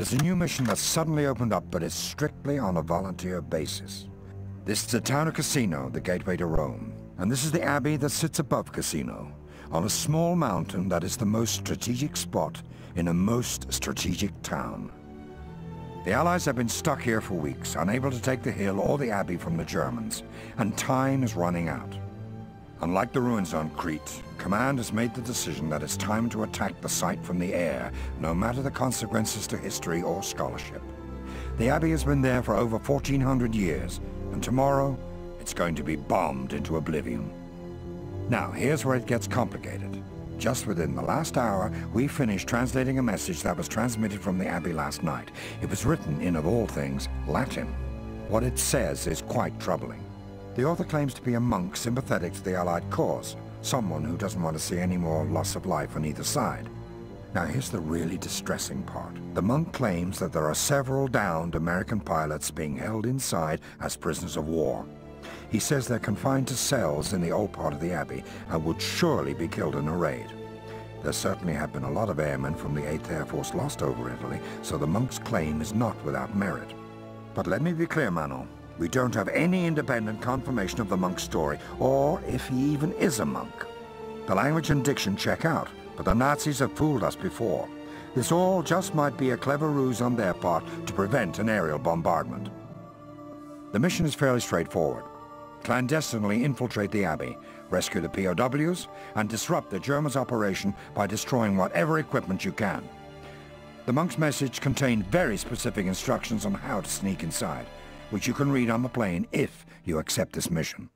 There's a new mission that's suddenly opened up, but it's strictly on a volunteer basis. This is the town of Cassino, the gateway to Rome. And this is the abbey that sits above Cassino, on a small mountain that is the most strategic spot in a most strategic town. The Allies have been stuck here for weeks, unable to take the hill or the abbey from the Germans, and time is running out. Unlike the ruins on Crete, Command has made the decision that it's time to attack the site from the air, no matter the consequences to history or scholarship. The Abbey has been there for over 1400 years, and tomorrow it's going to be bombed into oblivion. Now, here's where it gets complicated. Just within the last hour, we finished translating a message that was transmitted from the Abbey last night. It was written in, of all things, Latin. What it says is quite troubling. The author claims to be a monk sympathetic to the Allied cause, someone who doesn't want to see any more loss of life on either side. Now here's the really distressing part. The monk claims that there are several downed American pilots being held inside as prisoners of war. He says they're confined to cells in the old part of the Abbey and would surely be killed in a raid. There certainly have been a lot of airmen from the 8th Air Force lost over Italy, so the monk's claim is not without merit. But let me be clear, Manon. We don't have any independent confirmation of the monk's story, or if he even is a monk. The language and diction check out, but the Nazis have fooled us before. This all just might be a clever ruse on their part to prevent an aerial bombardment. The mission is fairly straightforward. Clandestinely infiltrate the Abbey, rescue the POWs, and disrupt the Germans' operation by destroying whatever equipment you can. The monk's message contained very specific instructions on how to sneak inside which you can read on the plane if you accept this mission.